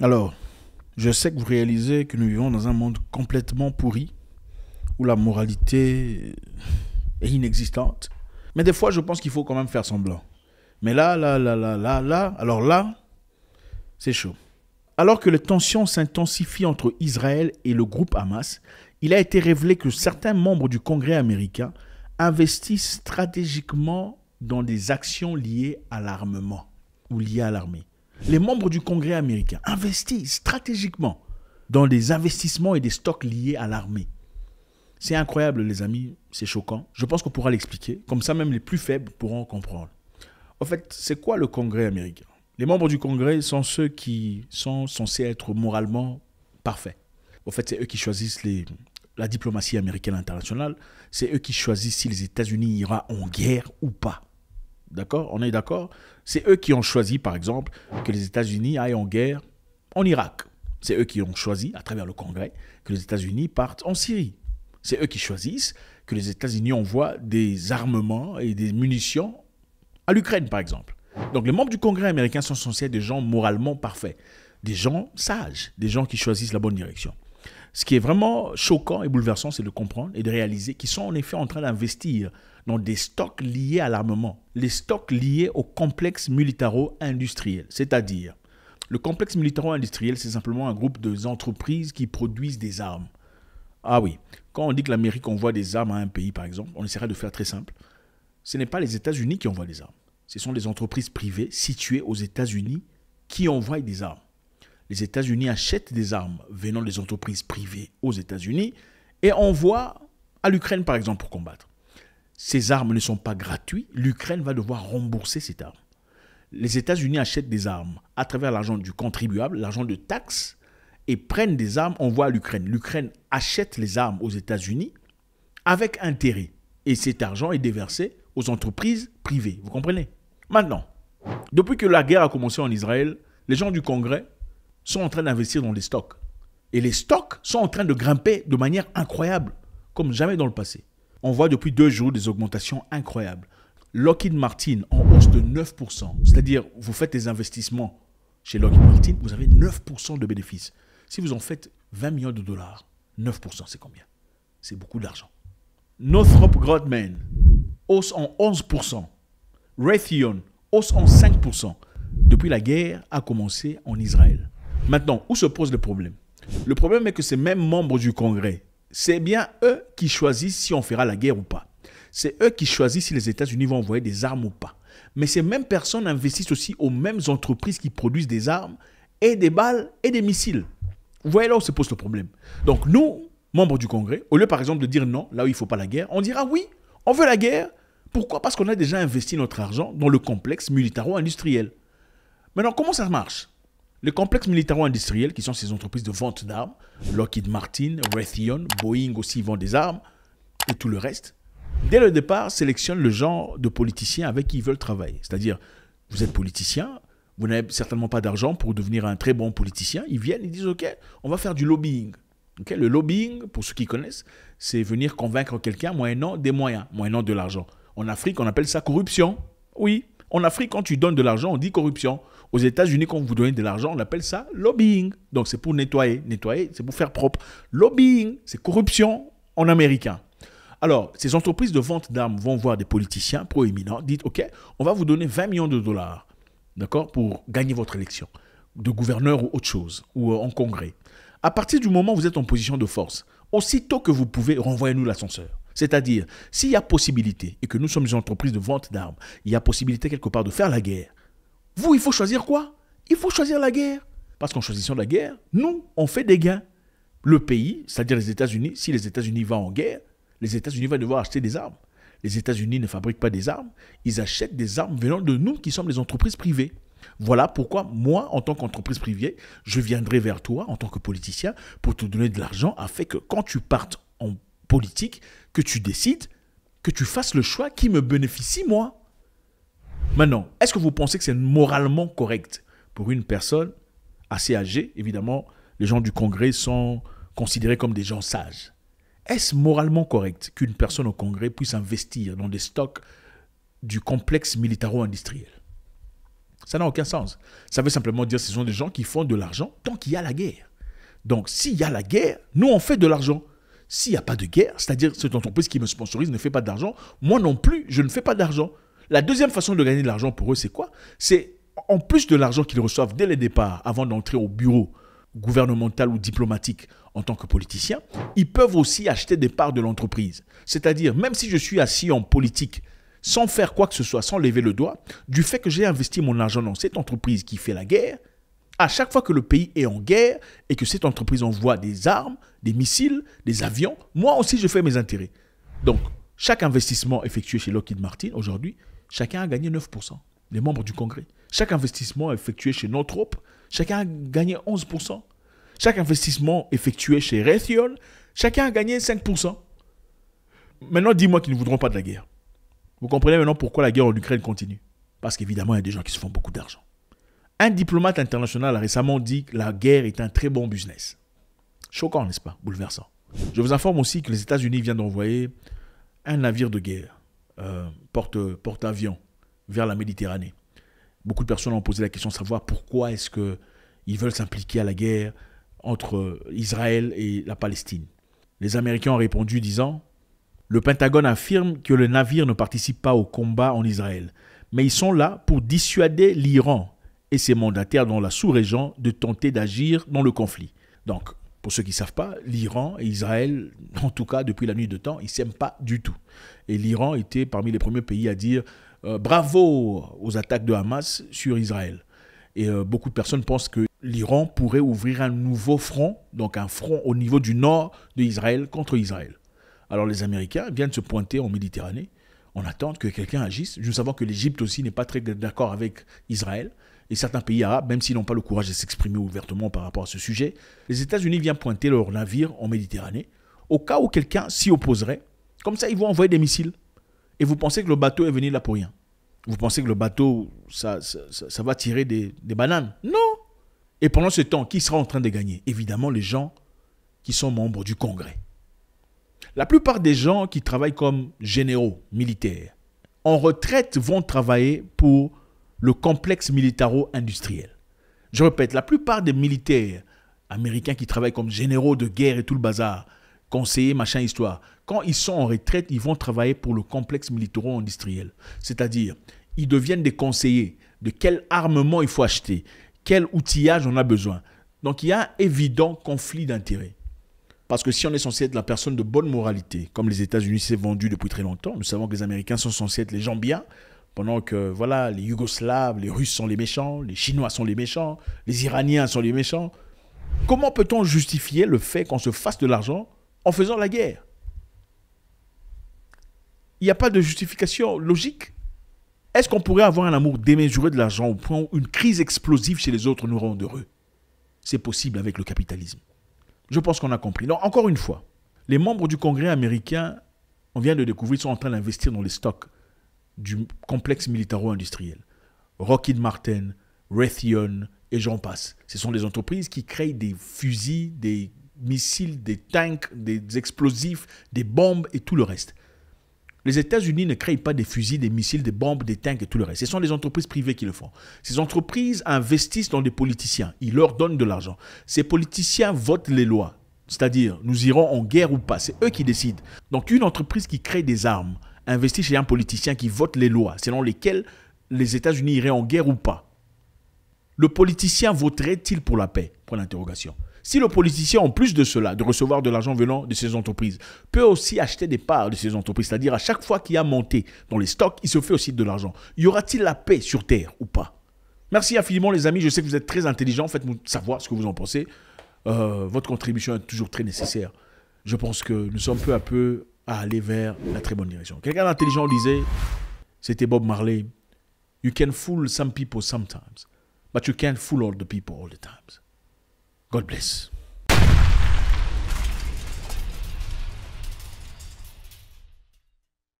Alors, je sais que vous réalisez que nous vivons dans un monde complètement pourri, où la moralité est inexistante. Mais des fois, je pense qu'il faut quand même faire semblant. Mais là, là, là, là, là, là, alors là, c'est chaud. Alors que les tensions s'intensifient entre Israël et le groupe Hamas, il a été révélé que certains membres du Congrès américain investissent stratégiquement dans des actions liées à l'armement ou liées à l'armée. Les membres du Congrès américain investissent stratégiquement dans des investissements et des stocks liés à l'armée. C'est incroyable, les amis, c'est choquant. Je pense qu'on pourra l'expliquer. Comme ça, même les plus faibles pourront comprendre. En fait, c'est quoi le Congrès américain? Les membres du Congrès sont ceux qui sont censés être moralement parfaits. En fait, c'est eux qui choisissent la diplomatie américaine internationale. C'est eux qui choisissent si les États-Unis iront en guerre ou pas. D'accord? On est d'accord? C'est eux qui ont choisi, par exemple, que les États-Unis aillent en guerre en Irak. C'est eux qui ont choisi, à travers le Congrès, que les États-Unis partent en Syrie. C'est eux qui choisissent que les États-Unis envoient des armements et des munitions à l'Ukraine, par exemple. Donc les membres du Congrès américain sont censés être des gens moralement parfaits, des gens sages, des gens qui choisissent la bonne direction. Ce qui est vraiment choquant et bouleversant, c'est de comprendre et de réaliser qu'ils sont en effet en train d'investir dans des stocks liés à l'armement, les stocks liés au complexe militaro-industriel. C'est-à-dire, le complexe militaro-industriel, c'est simplement un groupe d'entreprises qui produisent des armes. Ah oui, quand on dit que l'Amérique envoie des armes à un pays, par exemple, on essaiera de faire très simple. Ce n'est pas les États-Unis qui envoient des armes. Ce sont les entreprises privées situées aux États-Unis qui envoient des armes. Les États-Unis achètent des armes venant des entreprises privées aux États-Unis et envoient à l'Ukraine, par exemple, pour combattre. Ces armes ne sont pas gratuites, l'Ukraine va devoir rembourser cette arme. Les États-Unis achètent des armes à travers l'argent du contribuable, l'argent de taxes, et prennent des armes, envoient à l'Ukraine. L'Ukraine achète les armes aux États-Unis avec intérêt. Et cet argent est déversé aux entreprises privées. Vous comprenez? Maintenant, depuis que la guerre a commencé en Israël, les gens du Congrès sont en train d'investir dans les stocks. Et les stocks sont en train de grimper de manière incroyable, comme jamais dans le passé on voit depuis deux jours des augmentations incroyables. Lockheed Martin en hausse de 9%. C'est-à-dire, vous faites des investissements chez Lockheed Martin, vous avez 9% de bénéfices. Si vous en faites 20 millions de dollars, 9%, c'est combien? C'est beaucoup d'argent. Northrop Grumman, hausse en 11%. Raytheon, hausse en 5%. Depuis la guerre a commencé en Israël. Maintenant, où se pose le problème? Le problème est que ces mêmes membres du Congrès c'est bien eux qui choisissent si on fera la guerre ou pas. C'est eux qui choisissent si les États-Unis vont envoyer des armes ou pas. Mais ces mêmes personnes investissent aussi aux mêmes entreprises qui produisent des armes et des balles et des missiles. Vous voyez là où se pose le problème. Donc nous, membres du Congrès, au lieu par exemple de dire non, là où il ne faut pas la guerre, on dira oui, on veut la guerre. Pourquoi? Parce qu'on a déjà investi notre argent dans le complexe militaro-industriel. Maintenant, comment ça marche? Les complexes militaro-industriels, qui sont ces entreprises de vente d'armes, Lockheed Martin, Raytheon, Boeing aussi vend des armes, et tout le reste, dès le départ, sélectionnent le genre de politiciens avec qui ils veulent travailler. C'est-à-dire, vous êtes politicien, vous n'avez certainement pas d'argent pour devenir un très bon politicien. Ils viennent, ils disent, OK, on va faire du lobbying. le lobbying, pour ceux qui connaissent, c'est venir convaincre quelqu'un moyennant des moyens, moyennant de l'argent. En Afrique, on appelle ça corruption. Oui, en Afrique, quand tu donnes de l'argent, on dit corruption. Aux États-Unis, quand vous donnez de l'argent, on appelle ça lobbying. Donc c'est pour nettoyer. Nettoyer, c'est pour faire propre. Lobbying, c'est corruption en américain. Alors, ces entreprises de vente d'armes vont voir des politiciens proéminents, dites, OK, on va vous donner 20 millions de dollars, d'accord, pour gagner votre élection, de gouverneur ou autre chose, ou euh, en congrès. À partir du moment où vous êtes en position de force, aussitôt que vous pouvez, renvoyez-nous l'ascenseur. C'est-à-dire, s'il y a possibilité, et que nous sommes une entreprise de vente d'armes, il y a possibilité quelque part de faire la guerre, vous, il faut choisir quoi? Il faut choisir la guerre. Parce qu'en choisissant la guerre, nous, on fait des gains. Le pays, c'est-à-dire les États-Unis, si les États-Unis vont en guerre, les États-Unis vont devoir acheter des armes. Les États-Unis ne fabriquent pas des armes, ils achètent des armes venant de nous qui sommes les entreprises privées. Voilà pourquoi moi, en tant qu'entreprise privée, je viendrai vers toi en tant que politicien pour te donner de l'argent afin que quand tu partes en politique, que tu décides, que tu fasses le choix qui me bénéficie moi. Maintenant, est-ce que vous pensez que c'est moralement correct pour une personne assez âgée Évidemment, les gens du Congrès sont considérés comme des gens sages. Est-ce moralement correct qu'une personne au Congrès puisse investir dans des stocks du complexe militaro-industriel? Ça n'a aucun sens. Ça veut simplement dire que ce sont des gens qui font de l'argent tant qu'il y a la guerre. Donc, s'il y a la guerre, nous, on fait de l'argent. S'il n'y a pas de guerre, c'est-à-dire cette entreprise qui me sponsorise ne fait pas d'argent, moi non plus, je ne fais pas d'argent. La deuxième façon de gagner de l'argent pour eux, c'est quoi? C'est en plus de l'argent qu'ils reçoivent dès le départ, avant d'entrer au bureau gouvernemental ou diplomatique en tant que politicien, ils peuvent aussi acheter des parts de l'entreprise. C'est-à-dire, même si je suis assis en politique sans faire quoi que ce soit, sans lever le doigt, du fait que j'ai investi mon argent dans cette entreprise qui fait la guerre, à chaque fois que le pays est en guerre et que cette entreprise envoie des armes, des missiles, des avions, moi aussi je fais mes intérêts. Donc, chaque investissement effectué chez Lockheed Martin aujourd'hui, chacun a gagné 9%, les membres du Congrès. Chaque investissement effectué chez Northrop, chacun a gagné 11%. Chaque investissement effectué chez Raytheon, chacun a gagné 5%. Maintenant, dis-moi qu'ils ne voudront pas de la guerre. Vous comprenez maintenant pourquoi la guerre en Ukraine continue? Parce qu'évidemment, il y a des gens qui se font beaucoup d'argent. Un diplomate international a récemment dit que la guerre est un très bon business. Choquant, n'est-ce pas? Bouleversant. Je vous informe aussi que les États-Unis viennent d'envoyer un navire de guerre, euh, porte-avions, vers la Méditerranée. Beaucoup de personnes ont posé la question de savoir pourquoi est-ce qu'ils veulent s'impliquer à la guerre entre Israël et la Palestine. Les Américains ont répondu disant Le Pentagone affirme que le navire ne participe pas au combat en Israël, mais ils sont là pour dissuader l'Iran et ses mandataires dans la sous-région de tenter d'agir dans le conflit. Donc, pour ceux qui ne savent pas, l'Iran et Israël, en tout cas depuis la nuit de temps, ils ne s'aiment pas du tout. Et l'Iran était parmi les premiers pays à dire euh, bravo aux attaques de Hamas sur Israël. Et euh, beaucoup de personnes pensent que l'Iran pourrait ouvrir un nouveau front, donc un front au niveau du nord d'Israël contre Israël. Alors les Américains viennent se pointer en Méditerranée. On attend que quelqu'un agisse. Nous savons que l'Égypte aussi n'est pas très d'accord avec Israël et certains pays arabes, même s'ils n'ont pas le courage de s'exprimer ouvertement par rapport à ce sujet, les États-Unis viennent pointer leurs navires en Méditerranée, au cas où quelqu'un s'y opposerait. Comme ça, ils vont envoyer des missiles. Et vous pensez que le bateau est venu là pour rien? Vous pensez que le bateau, ça, ça, va tirer des, des bananes? Non Et pendant ce temps, qui sera en train de gagner? Évidemment, les gens qui sont membres du Congrès. La plupart des gens qui travaillent comme généraux militaires en retraite vont travailler pour le complexe militaro-industriel. Je répète, la plupart des militaires américains qui travaillent comme généraux de guerre et tout le bazar, conseillers, machin, histoire, quand ils sont en retraite, ils vont travailler pour le complexe militaro-industriel. C'est-à-dire, ils deviennent des conseillers de quel armement il faut acheter, quel outillage on a besoin. Donc il y a un évident conflit d'intérêts. Parce que si on est censé être la personne de bonne moralité, comme les États-Unis s'est vendu depuis très longtemps, nous savons que les Américains sont censés être les gens bien, pendant que voilà, les Yougoslaves, les Russes sont les méchants, les Chinois sont les méchants, les Iraniens sont les méchants. Comment peut-on justifier le fait qu'on se fasse de l'argent en faisant la guerre? Il n'y a pas de justification logique? Est-ce qu'on pourrait avoir un amour démesuré de l'argent au point où une crise explosive chez les autres nous rend heureux? C'est possible avec le capitalisme. Je pense qu'on a compris. Encore une fois, les membres du Congrès américain, on vient de découvrir, sont en train d'investir dans les stocks du complexe militaro-industriel. Rockheed Martin, Raytheon et j'en passe. Ce sont des entreprises qui créent des fusils, des missiles, des tanks, des explosifs, des bombes et tout le reste. Les États-Unis ne créent pas des fusils, des missiles, des bombes, des tanks et tout le reste. Ce sont des entreprises privées qui le font. Ces entreprises investissent dans des politiciens. Ils leur donnent de l'argent. Ces politiciens votent les lois. C'est-à-dire, nous irons en guerre ou pas. C'est eux qui décident. Donc, une entreprise qui crée des armes, investit chez un politicien qui vote les lois selon lesquelles les États-Unis iraient en guerre ou pas. Le politicien voterait-il pour la paix? Point d'interrogation. Si le politicien, en plus de cela, de recevoir de l'argent venant de ces entreprises, peut aussi acheter des parts de ces entreprises, c'est-à-dire à chaque fois qu'il a monté dans les stocks, il se fait aussi de l'argent, y aura-t-il la paix sur Terre ou pas? Merci infiniment les amis, je sais que vous êtes très intelligents, faites-moi savoir ce que vous en pensez. Euh, votre contribution est toujours très nécessaire. Je pense que nous sommes peu à peu à aller vers la très bonne direction. Quelqu'un d'intelligent disait, c'était Bob Marley, You can fool some people sometimes, but you can't fool all the people all the times. God bless.